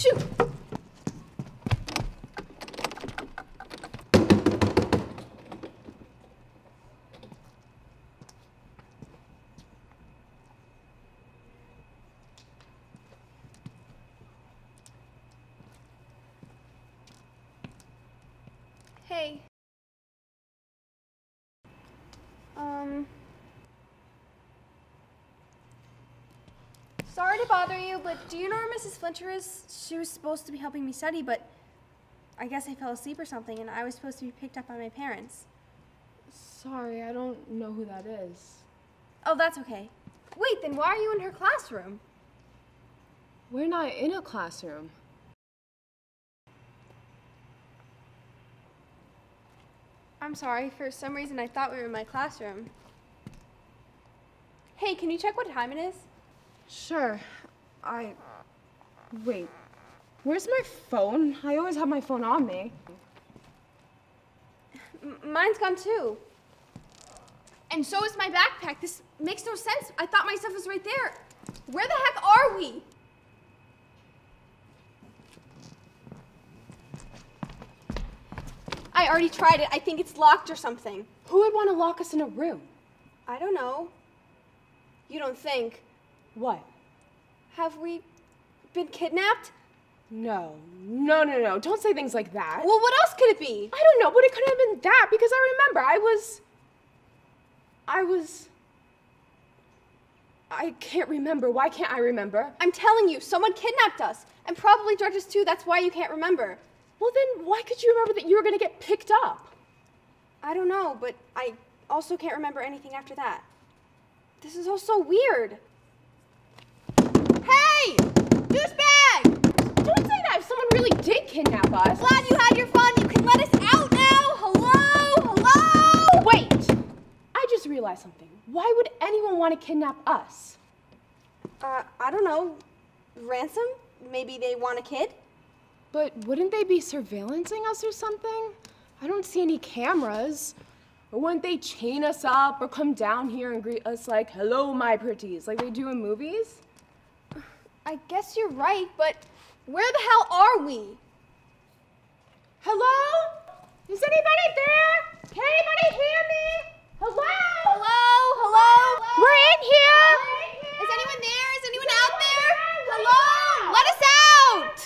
Shoot! Hey. Um. Sorry to bother you, but do you know where Mrs. Flinter is? She was supposed to be helping me study, but I guess I fell asleep or something, and I was supposed to be picked up by my parents. Sorry, I don't know who that is. Oh, that's okay. Wait, then why are you in her classroom? We're not in a classroom. I'm sorry. For some reason, I thought we were in my classroom. Hey, can you check what time it is? Sure. I. Wait. Where's my phone? I always have my phone on me. M- mine's gone too. And so is my backpack. This makes no sense. I thought my stuff was right there. Where the heck are we? I already tried it. I think it's locked or something. Who would want to lock us in a room? I don't know. You don't think. What? Have we been kidnapped? No. No, no, no. Don't say things like that. Well, what else could it be? I don't know, but it could have been that because I remember I was. I was. I can't remember. Why can't I remember? I'm telling you, someone kidnapped us. And probably drugged us too. That's why you can't remember. Well, then why could you remember that you were going to get picked up? I don't know, but I also can't remember anything after that. This is all so weird. Hey! Douchebag! Don't say that if someone really did kidnap us. Glad you had your fun. You can let us out now. Hello? Hello? Wait! I just realized something. Why would anyone want to kidnap us? Uh, I don't know. Ransom? Maybe they want a kid? But wouldn't they be surveillancing us or something? I don't see any cameras. Or wouldn't they chain us up or come down here and greet us like, hello, my pretties, like they do in movies? I guess you're right, but where the hell are we? Hello? Is anybody there? Can anybody hear me? Hello? Hello? Hello? We're in here! Is anyone there? Is anyone out there? Hello? Let us out!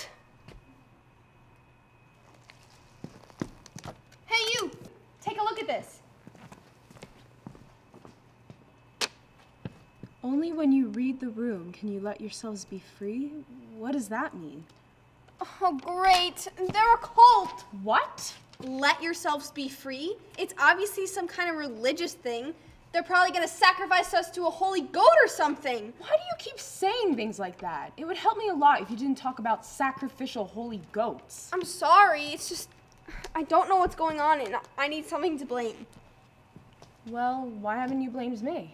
Hey, you! Take a look at this. Only when you read the room can you let yourselves be free? What does that mean? Oh, great. They're a cult. What? Let yourselves be free? It's obviously some kind of religious thing. They're probably gonna sacrifice us to a holy goat or something. Why do you keep saying things like that? It would help me a lot if you didn't talk about sacrificial holy goats. I'm sorry. It's just. I don't know what's going on and I need something to blame. Well, why haven't you blamed me?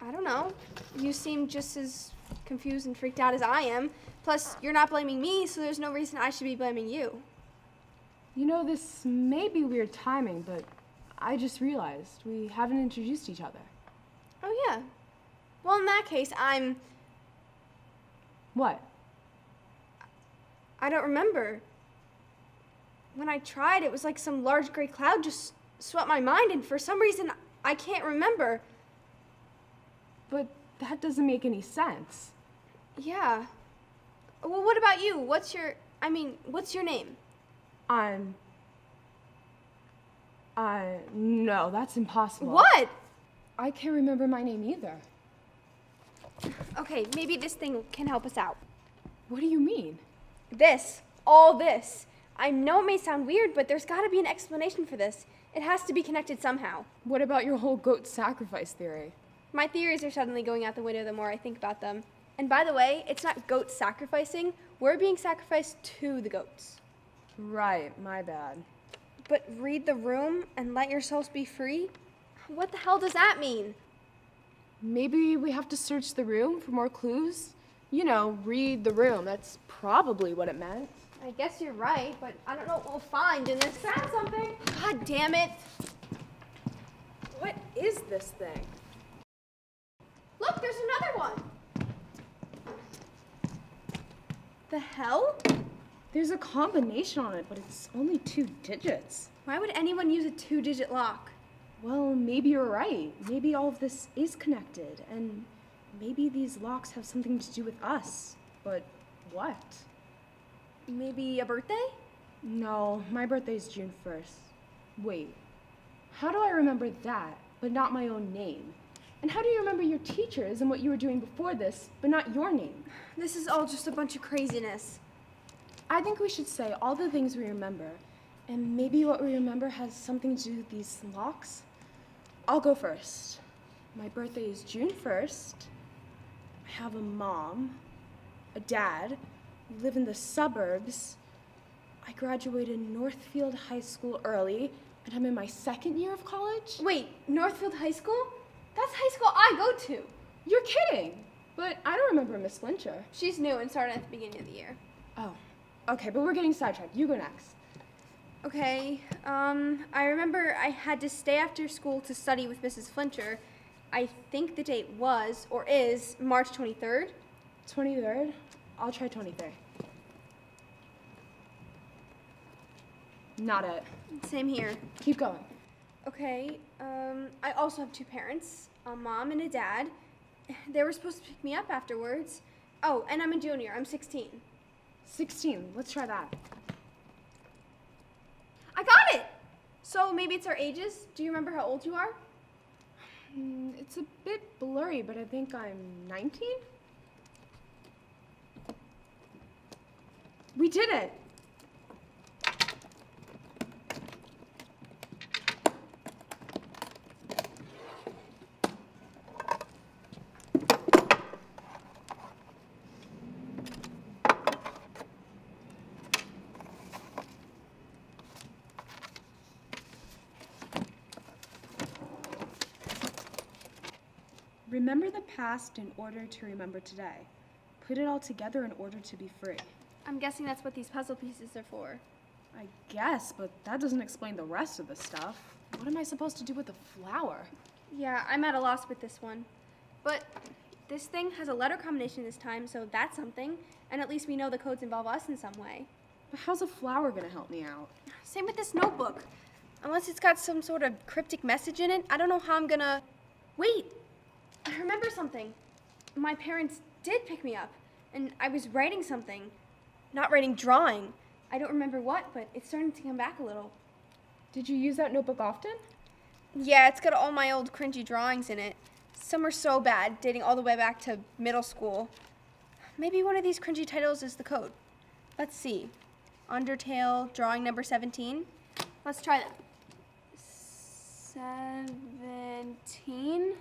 I don't know. You seem just as confused and freaked out as I am. Plus, you're not blaming me, so there's no reason I should be blaming you. You know, this may be weird timing, but I just realized we haven't introduced each other. Oh, yeah. Well, in that case, I'm. What? I don't remember. When I tried, it was like some large gray cloud just swept my mind, and for some reason, I can't remember. That doesn't make any sense. Yeah. Well, what about you? What's your. I mean, what's your name? I'm. I. No, that's impossible. What? I can't remember my name either. Okay, maybe this thing can help us out. What do you mean? This. All this. I know it may sound weird, but there's gotta be an explanation for this. It has to be connected somehow. What about your whole goat sacrifice theory? My theories are suddenly going out the window the more I think about them. And by the way, it's not goats sacrificing, we're being sacrificed to the goats. Right, my bad. But read the room and let yourselves be free? What the hell does that mean? Maybe we have to search the room for more clues? You know, read the room. That's probably what it meant. I guess you're right, but I don't know what we'll find in this. Found something! God damn it! What is this thing? Look, there's another one! The hell? There's a combination on it, but it's only two digits. Why would anyone use a two digit lock? Well, maybe you're right. Maybe all of this is connected, and maybe these locks have something to do with us. But what? Maybe a birthday? No, my birthday's June 1st. Wait, how do I remember that, but not my own name? And how do you remember your teachers and what you were doing before this, but not your name? This is all just a bunch of craziness. I think we should say all the things we remember, and maybe what we remember has something to do with these locks. I'll go first. My birthday is June 1st. I have a mom, a dad, we live in the suburbs. I graduated Northfield High School early, and I'm in my second year of college. Wait, Northfield High School? That's high school I go to. You're kidding! But I don't remember Miss Flincher. She's new and started at the beginning of the year. Oh, okay, but we're getting sidetracked. You go next. Okay, um, I remember I had to stay after school to study with Mrs. Flincher. I think the date was, or is, March 23rd. 23rd? I'll try 23rd. Not it. Same here. Keep going. Okay, um, I also have two parents, a mom and a dad. They were supposed to pick me up afterwards. Oh, and I'm a junior. I'm 16. 16. Let's try that. I got it! So maybe it's our ages? Do you remember how old you are? Mm, it's a bit blurry, but I think I'm 19? We did it! Remember the past in order to remember today. Put it all together in order to be free. I'm guessing that's what these puzzle pieces are for. I guess, but that doesn't explain the rest of the stuff. What am I supposed to do with the flower? Yeah, I'm at a loss with this one. But this thing has a letter combination this time, so that's something. And at least we know the codes involve us in some way. But how's a flower gonna help me out? Same with this notebook. Unless it's got some sort of cryptic message in it, I don't know how I'm gonna. Wait! I remember something. My parents did pick me up, and I was writing something. Not writing, drawing. I don't remember what, but it's starting to come back a little. Did you use that notebook often? Yeah, it's got all my old cringy drawings in it. Some are so bad, dating all the way back to middle school. Maybe one of these cringy titles is the code. Let's see. Undertale, drawing number 17. Let's try that. 17?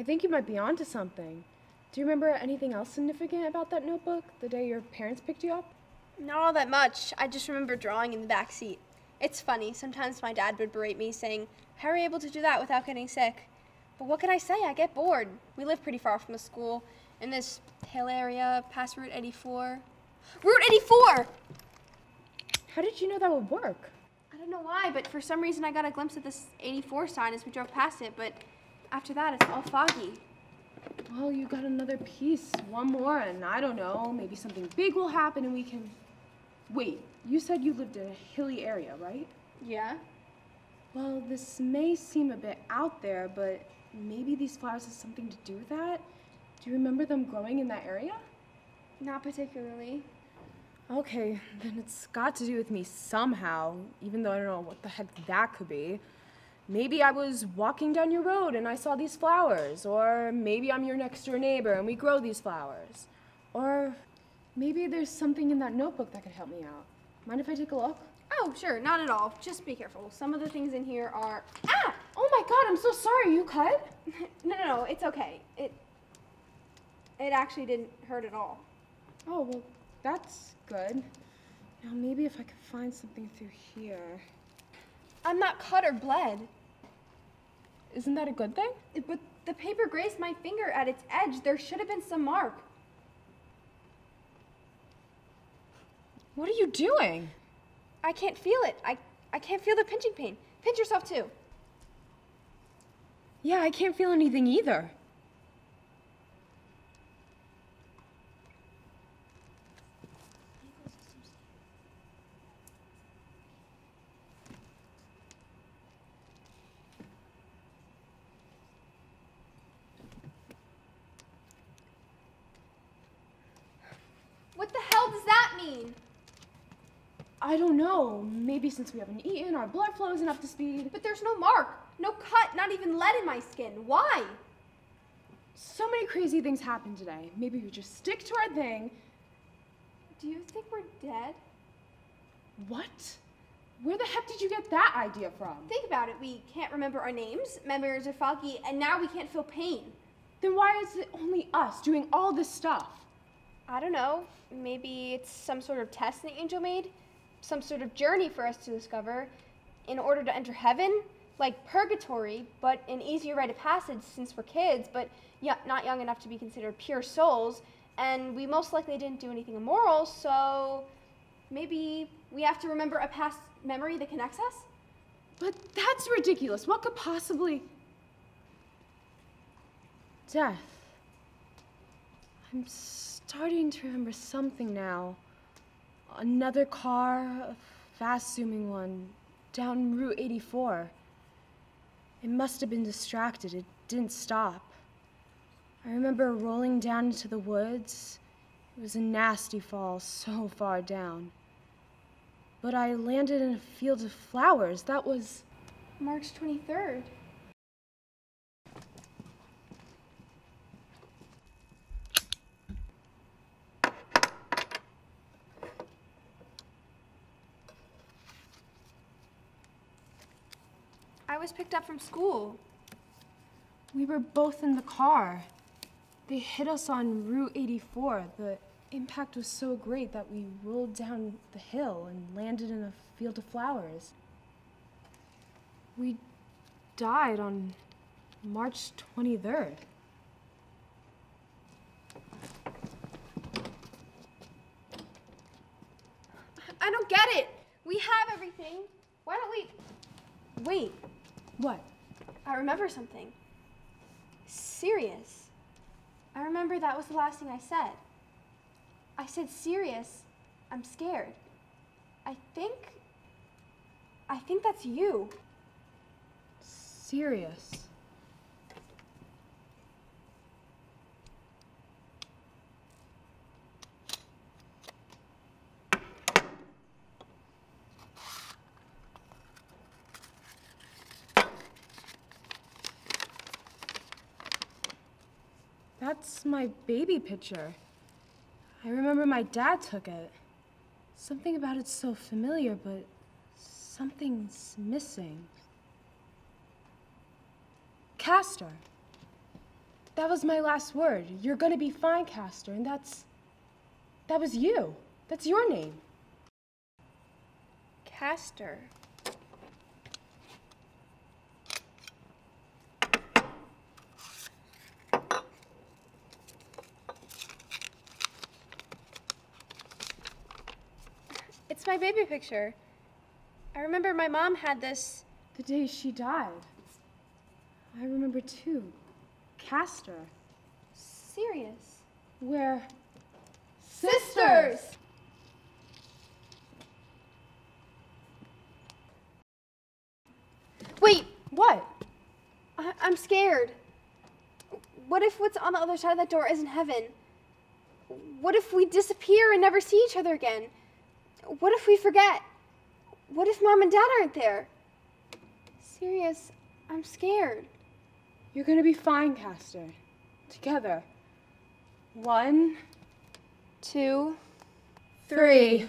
I think you might be onto something. Do you remember anything else significant about that notebook the day your parents picked you up? Not all that much. I just remember drawing in the back seat. It's funny. Sometimes my dad would berate me, saying, How are you able to do that without getting sick? But what can I say? I get bored. We live pretty far from the school, in this hill area, past Route 84. Route 84! How did you know that would work? I don't know why, but for some reason I got a glimpse of this 84 sign as we drove past it, but after that it's all foggy. Well, you got another piece, one more, and I don't know, maybe something big will happen and we can. Wait, you said you lived in a hilly area, right? Yeah? Well, this may seem a bit out there, but maybe these flowers have something to do with that? Do you remember them growing in that area? Not particularly. Okay, then it's got to do with me somehow, even though I don't know what the heck that could be. Maybe I was walking down your road and I saw these flowers, or maybe I'm your next door neighbor and we grow these flowers. Or maybe there's something in that notebook that could help me out. Mind if I take a look? Oh, sure, not at all. Just be careful. Some of the things in here are. Ah! Oh my god, I'm so sorry, you cut? no, no, no, it's okay. It. It actually didn't hurt at all. Oh, well, that's good. Now, maybe if I could find something through here. I'm not cut or bled. Isn't that a good thing? But the paper grazed my finger at its edge. There should have been some mark. What are you doing? I can't feel it. I, I can't feel the pinching pain. Pinch yourself too. Yeah, I can't feel anything either. Mean? I don't know. Maybe since we haven't eaten, our blood flow isn't up to speed. But there's no mark, no cut, not even lead in my skin. Why? So many crazy things happened today. Maybe we just stick to our thing. Do you think we're dead? What? Where the heck did you get that idea from? Think about it. We can't remember our names, memories are foggy, and now we can't feel pain. Then why is it only us doing all this stuff? I don't know. Maybe it's some sort of test an angel made? Some sort of journey for us to discover in order to enter heaven? Like purgatory, but an easier rite of passage since we're kids, but not young enough to be considered pure souls. And we most likely didn't do anything immoral, so maybe we have to remember a past memory that connects us? But that's ridiculous. What could possibly. Death. I'm starting to remember something now. Another car, a fast zooming one, down Route 84. It must have been distracted. It didn't stop. I remember rolling down into the woods. It was a nasty fall, so far down. But I landed in a field of flowers. That was. March 23rd. Was picked up from school. We were both in the car. They hit us on Route 84. The impact was so great that we rolled down the hill and landed in a field of flowers. We died on March 23rd. I don't get it. We have everything. Why don't we. Wait, What? I remember something. Sirius. I remember that was the last thing I said. I said Sirius. I'm scared. I think. I think that's you. Sirius. That's my baby picture. I remember my dad took it. Something about it's so familiar, but something's missing. Castor. That was my last word. You're gonna be fine, Castor, and that's. That was you. That's your name. Castor. It's my baby picture. I remember my mom had this. The day she died. I remember too. Castor. Sirius. Where. Sisters! Wait, What? I- I'm scared. What if what's on the other side of that door isn't heaven? What if we disappear and never see each other again? What if we forget? What if mom and dad aren't there? Sirius, I'm scared. You're gonna be fine, Castor. Together. One, Two, three.